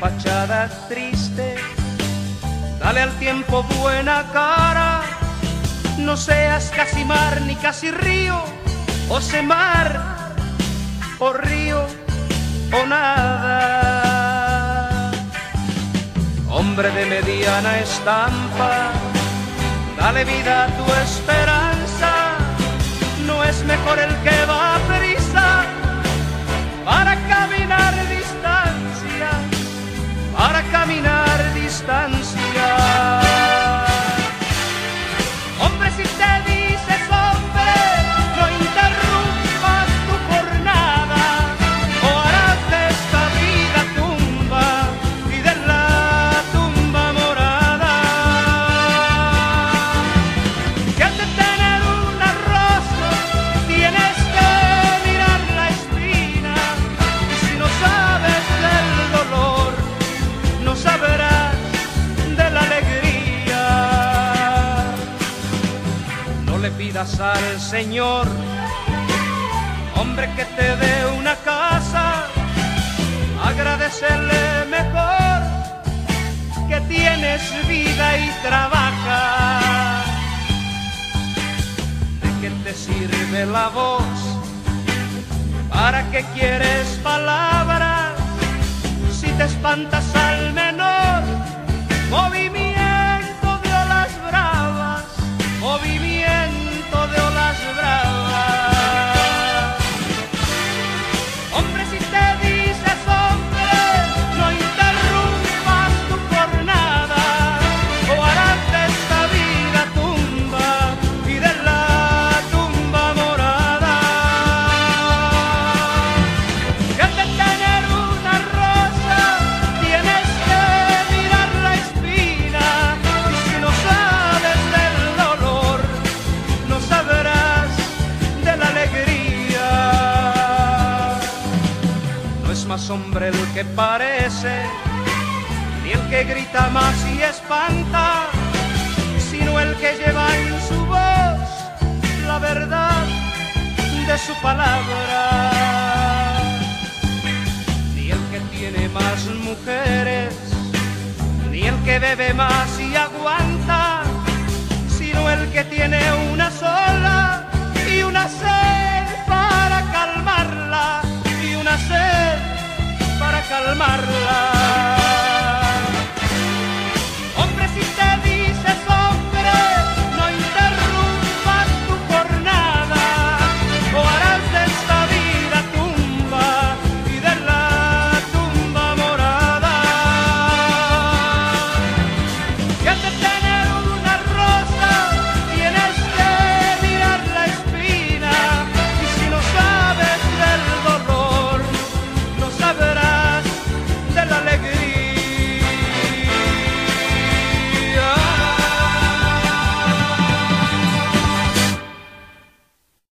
fachada triste, dale al tiempo buena cara, no seas casi mar ni casi río, o se mar, o río, o nada. Hombre de mediana estampa, dale vida a tu esperanza, Al Señor, hombre que te dé una casa, agradecerle mejor que tienes vida y trabaja. ¿De qué te sirve la voz? ¿Para qué quieres palabras? Si te espantas al más hombre el que parece, ni el que grita más y espanta, sino el que lleva en su voz la verdad de su palabra. Ni el que tiene más mujeres, ni el que bebe más y aguanta, sino el que tiene un calmarla